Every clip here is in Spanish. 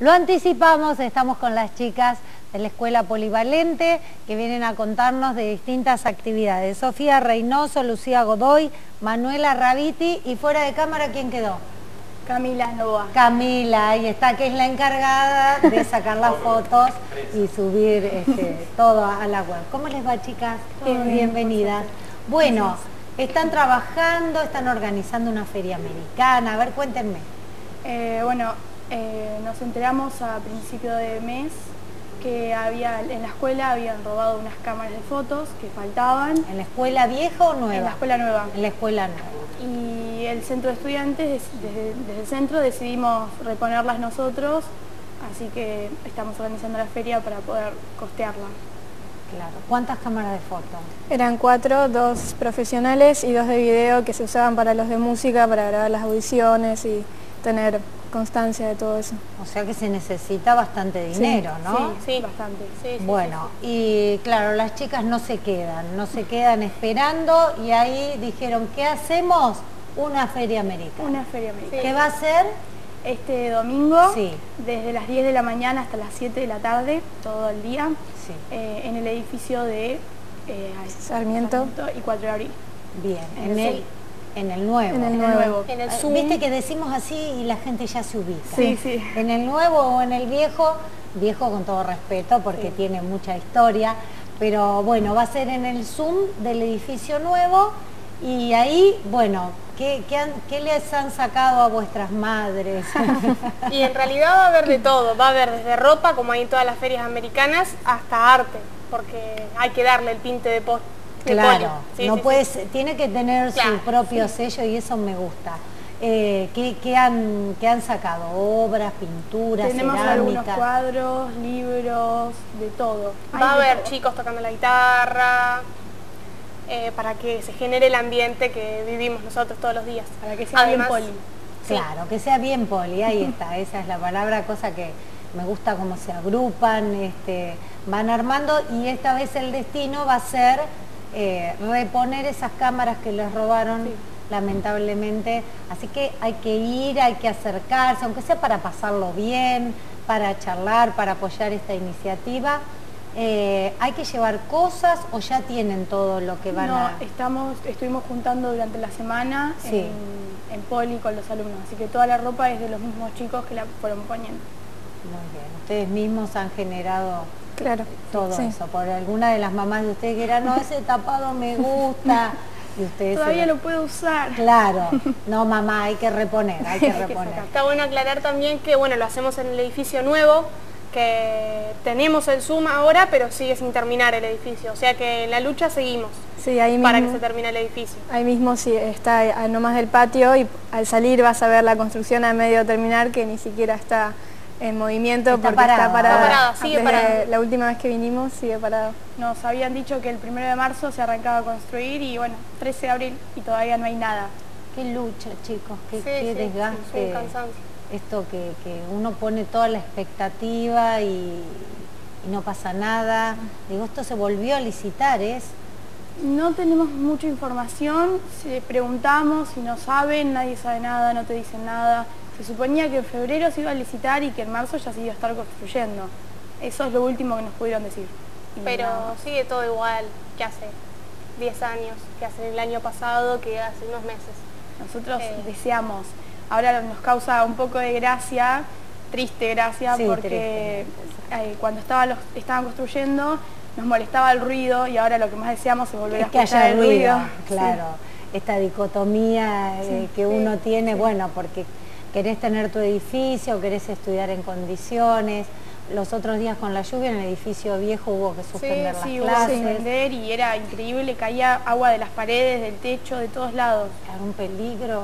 Lo anticipamos, estamos con las chicas de la Escuela Polivalente que vienen a contarnos de distintas actividades. Sofía Reynoso, Lucía Godoy, Manuela Rabiti y fuera de cámara, ¿quién quedó? Camila Nova. Camila, ahí está, que es la encargada de sacar las fotos y subir este, todo a la web. ¿Cómo les va, chicas? Bienvenidas. Bueno, están trabajando, están organizando una feria americana. A ver, cuéntenme. Eh, bueno, eh, nos enteramos a principio de mes que había en la escuela habían robado unas cámaras de fotos que faltaban. ¿En la escuela vieja o nueva? En la escuela nueva. En la escuela nueva. Y el centro de estudiantes, desde, desde el centro decidimos reponerlas nosotros, así que estamos organizando la feria para poder costearla. Claro. ¿Cuántas cámaras de fotos? Eran cuatro, dos profesionales y dos de video que se usaban para los de música, para grabar las audiciones y tener constancia de todo eso. O sea que se necesita bastante dinero, ¿no? Sí, sí, bastante. bueno, y claro, las chicas no se quedan, no se quedan esperando y ahí dijeron, ¿qué hacemos? Una feria americana. Una feria americana. ¿Qué va a ser? Este domingo, desde las 10 de la mañana hasta las 7 de la tarde, todo el día, eh, en el edificio de eh, Sarmiento. y 4 de abril. Bien, en, el en el nuevo. En el nuevo. En el Zoom. Viste que decimos así y la gente ya se ubica. Sí, sí. En el nuevo o en el viejo, viejo con todo respeto porque tiene mucha historia, pero bueno, va a ser en el Zoom del edificio nuevo y ahí, bueno, ¿qué, qué, les han sacado a vuestras madres? y en realidad va a haber de todo, va a haber desde ropa, como hay en todas las ferias americanas, hasta arte, porque hay que darle el tinte de post Claro, no puedes, tiene que tener su propio sello y eso me gusta. Eh, ¿qué, han, han, sacado? ¿Obras, pinturas, Tenemos algunos cuadros, libros, de todo. Va a haber chicos tocando la guitarra, eh, para que se genere el ambiente que vivimos nosotros todos los días. Para que sea bien poli. Claro, que sea bien poli, ahí está, esa es la palabra, cosa que me gusta cómo se agrupan, este, van armando y esta vez el destino va a ser eh, reponer esas cámaras que les robaron lamentablemente. Así que hay que ir, hay que acercarse, aunque sea para pasarlo bien, para charlar, para apoyar esta iniciativa. Eh, ¿Hay que llevar cosas o ya tienen todo lo que van no, a...? estamos, estuvimos juntando durante la semana en, en, Poli con los alumnos, así que toda la ropa es de los mismos chicos que la fueron poniendo. Muy bien, ustedes mismos han generado Claro. Todo eso. Por alguna de las mamás de ustedes que era, no, ese tapado me gusta. Y ustedes Todavía lo puedo usar. Claro. No, mamá, hay que reponer, hay que reponer. Está bueno aclarar también que, bueno, lo hacemos en el edificio nuevo, que tenemos el Zoom ahora, pero sigue sin terminar el edificio. O sea que en la lucha seguimos sí, ahí para que se termine el edificio. Ahí mismo sí, está nomás del patio y al salir vas a ver la construcción a medio terminar que ni siquiera está en movimiento porque está parada. sigue parada. La última vez que vinimos sigue parado. Nos habían dicho que el primero de marzo se arrancaba a construir y bueno, 13 de abril y todavía no hay nada. Qué lucha, chicos, qué, desgaste. Esto que, uno pone toda la expectativa y, no pasa nada. Digo, esto se volvió a licitar, ¿es? No tenemos mucha información, si preguntamos, si no saben, nadie sabe nada, no te dicen nada. Se suponía que en febrero se iba a licitar y que en marzo ya se iba a estar construyendo. Eso es lo último que nos pudieron decir. Pero sigue todo igual que hace 10 años, que hace el año pasado, que hace unos meses. Nosotros eh. deseamos, ahora nos causa un poco de gracia, triste gracia, porque eh, cuando estaba los, estaban construyendo nos molestaba el ruido y ahora lo que más deseamos es volver a escuchar el ruido. Claro, esta dicotomía eh, que uno tiene, bueno, porque querés tener tu edificio, querés estudiar en condiciones. Los otros días con la lluvia en el edificio viejo hubo que suspender las clases. suspender y era increíble, caía agua de las paredes, del techo, de todos lados. Era un peligro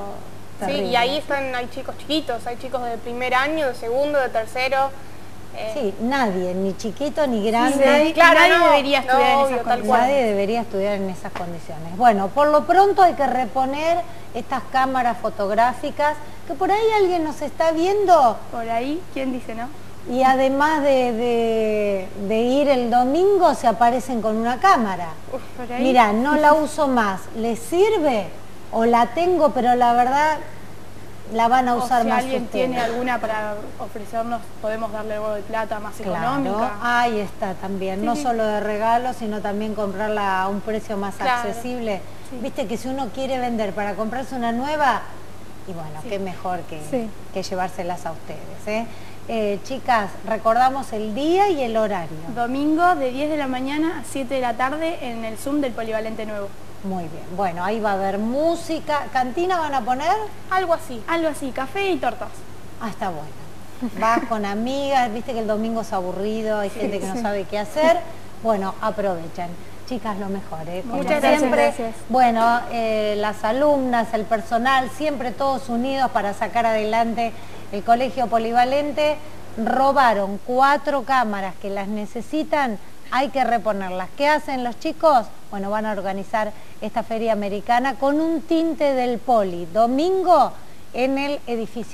Sí, y ahí están, hay chicos chiquitos, hay chicos de primer año, de segundo, de tercero. Eh. Sí, nadie, ni chiquito ni grande. claro, nadie debería estudiar en esas condiciones. Nadie debería estudiar en esas condiciones. Bueno, por lo pronto hay que reponer estas cámaras fotográficas que por ahí alguien nos está viendo. Por ahí, ¿quién dice no? Y además de, ir el domingo se aparecen con una cámara. Mira, no la uso más. ¿Le sirve? O la tengo, pero la verdad la van a usar si más alguien tiene alguna para ofrecernos, podemos darle algo de plata más económica. Ahí está también, no solo de regalo, sino también comprarla a un precio más accesible. Viste que si uno quiere vender para comprarse una nueva, y bueno, qué mejor que, que llevárselas a ustedes. ¿eh? Eh, chicas, recordamos el día y el horario. Domingo de 10 de la mañana a 7 de la tarde en el Zoom del Polivalente Nuevo. Muy bien, bueno, ahí va a haber música. ¿Cantina van a poner? Algo así, algo así, café y tortas. Ah, está bueno. Vas con amigas, viste que el domingo es aburrido, hay gente que no sabe qué hacer. Bueno, aprovechen. Chicas, lo mejor, ¿eh? Muchas gracias. Bueno, eh, las alumnas, el personal, siempre todos unidos para sacar adelante el colegio polivalente. Robaron cuatro cámaras que las necesitan hay que reponerlas. ¿Qué hacen los chicos? Bueno, van a organizar esta feria americana con un tinte del poli, domingo en el edificio.